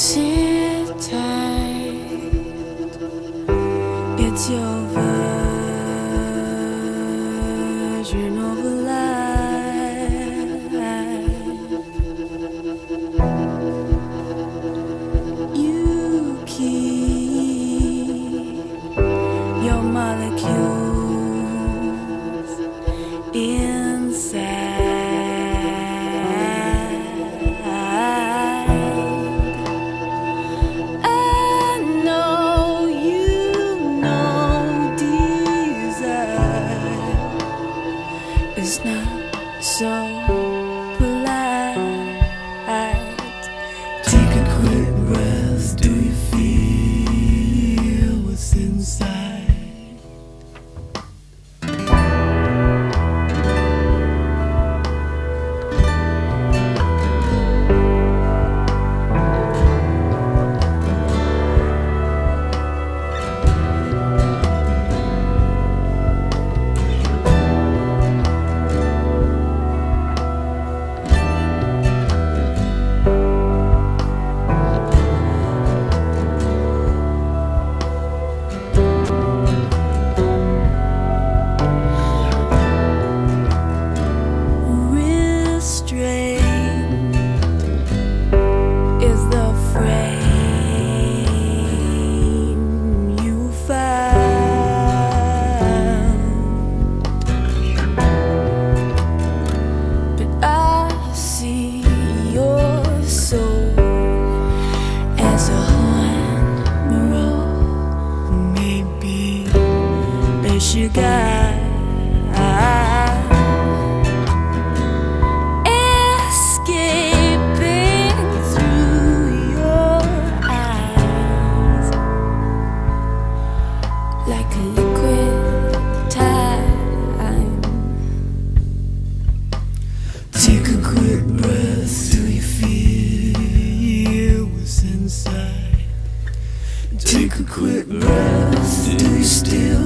sit tight. It's your version of life. You keep your molecule. Take a quick breath. Do you still?